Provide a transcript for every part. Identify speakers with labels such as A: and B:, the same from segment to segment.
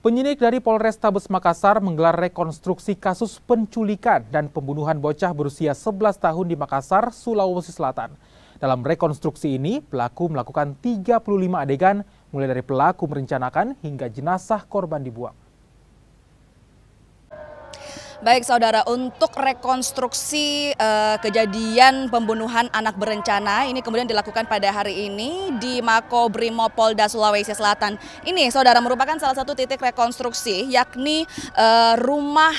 A: Penyidik dari Polrestabes Makassar menggelar rekonstruksi kasus penculikan dan pembunuhan bocah berusia 11 tahun di Makassar, Sulawesi Selatan. Dalam rekonstruksi ini, pelaku melakukan 35 adegan mulai dari pelaku merencanakan hingga jenazah korban dibuang.
B: Baik saudara, untuk rekonstruksi uh, kejadian pembunuhan anak berencana ini kemudian dilakukan pada hari ini di Mako Polda Sulawesi Selatan. Ini saudara merupakan salah satu titik rekonstruksi yakni uh, rumah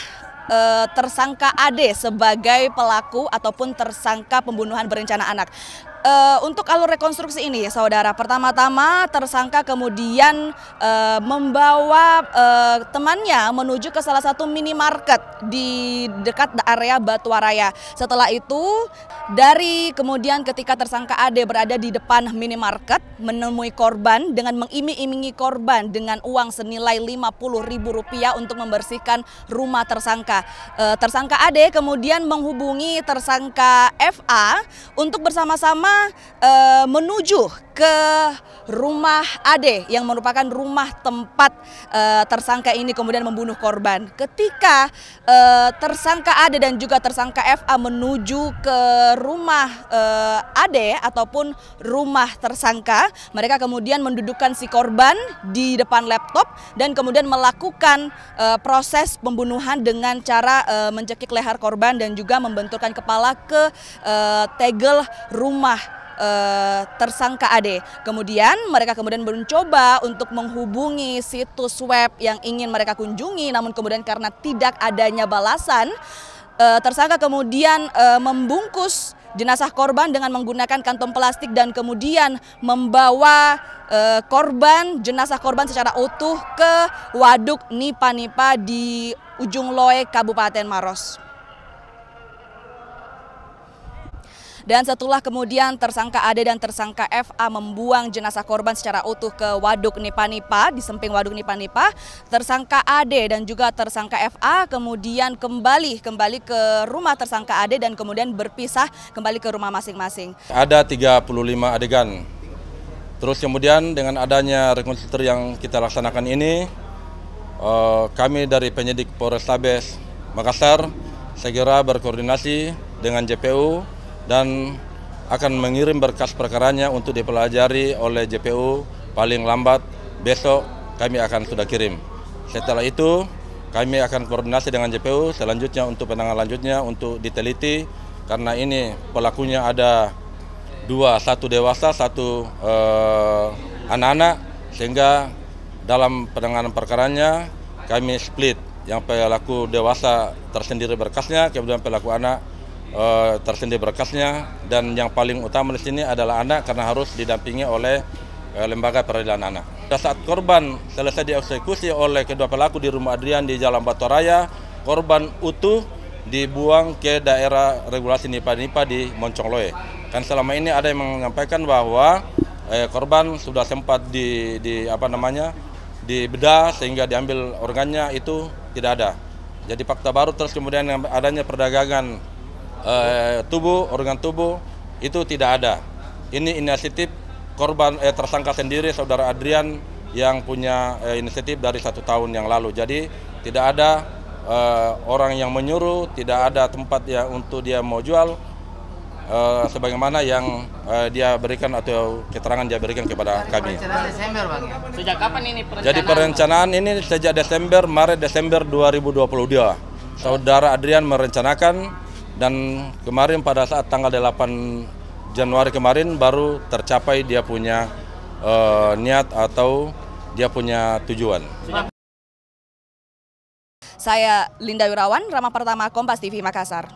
B: uh, tersangka Ade sebagai pelaku ataupun tersangka pembunuhan berencana anak. Uh, untuk alur rekonstruksi ini, saudara, pertama-tama tersangka kemudian uh, membawa uh, temannya menuju ke salah satu minimarket di dekat area Batuaraya. Setelah itu, dari kemudian ketika tersangka Ade berada di depan minimarket, menemui korban dengan mengiming-imingi korban dengan uang senilai Rp50.000 untuk membersihkan rumah tersangka. Uh, tersangka Ade kemudian menghubungi tersangka FA untuk bersama-sama uh, menuju ke rumah Ade yang merupakan rumah tempat uh, tersangka ini kemudian membunuh korban. Ketika uh, tersangka Ade dan juga tersangka FA menuju ke rumah uh, Ade ataupun rumah tersangka, mereka kemudian mendudukkan si korban di depan laptop dan kemudian melakukan proses pembunuhan dengan cara mencekik leher korban dan juga membenturkan kepala ke tegel rumah uh, tersangka Ade. Kemudian mereka kemudian mencoba untuk menghubungi situs web yang ingin mereka kunjungi, namun kemudian karena tidak adanya balasan, uh, tersangka kemudian uh, membungkus jenazah korban dengan menggunakan kantong plastik dan kemudian membawa uh, korban jenazah korban secara utuh ke waduk Nipa-Nipa di ujung Loe Kabupaten Maros. Dan setelah kemudian tersangka Ade dan tersangka FA membuang jenazah korban secara utuh ke Waduk Nipa-Nipa, di samping Waduk Nipa-Nipa, tersangka Ade dan juga tersangka FA kemudian kembali kembali ke rumah tersangka Ade dan kemudian berpisah kembali ke rumah masing-masing.
C: Ada 35 adegan. Terus kemudian dengan adanya rekonstruksi yang kita laksanakan ini, eh, kami dari penyidik Polrestabes Makassar segera berkoordinasi dengan JPU dan akan mengirim berkas perkaranya untuk dipelajari oleh JPU paling lambat besok kami akan sudah kirim. Setelah itu kami akan koordinasi dengan JPU selanjutnya untuk penanganan lanjutnya untuk diteliti. Karena ini pelakunya ada dua, satu dewasa, satu eh, anak-anak. Uh, sehingga dalam penanganan perkaranya kami split. Yang pelaku dewasa tersendiri berkasnya kemudian pelaku anak uh, tersendiri berkasnya dan yang paling utama di sini adalah anak karena harus didampingi oleh uh, lembaga peradilan anak. Saat korban selesai dieksekusi oleh kedua pelaku di rumah Adrian di Jalan Batu Raya, korban utuh dibuang ke daerah regulasi Nipa-Nipa di Moncongloe. Kan selama ini ada yang menyampaikan bahwa eh, korban sudah sempat di, di apa namanya dibedah sehingga diambil organnya itu tidak ada. Jadi fakta baru terus kemudian adanya perdagangan eh, tubuh, organ tubuh itu tidak ada. Ini inisiatif korban eh, tersangka sendiri saudara Adrian yang punya eh, inisiatif dari satu tahun yang lalu. Jadi tidak ada eh, orang yang menyuruh, tidak ada tempat ya untuk dia mau jual. Uh, sebagaimana yang uh, dia berikan atau keterangan dia berikan kepada kami. Desember, Bang? Sejak kapan ini perencanaan? Jadi perencanaan ini sejak Desember, Maret Desember 2022. Saudara Adrian merencanakan dan kemarin pada saat tanggal 8 Januari kemarin baru tercapai dia punya uh, niat atau dia punya tujuan.
B: Saya Linda Wirawan, Rama Pertama Kompas TV Makassar.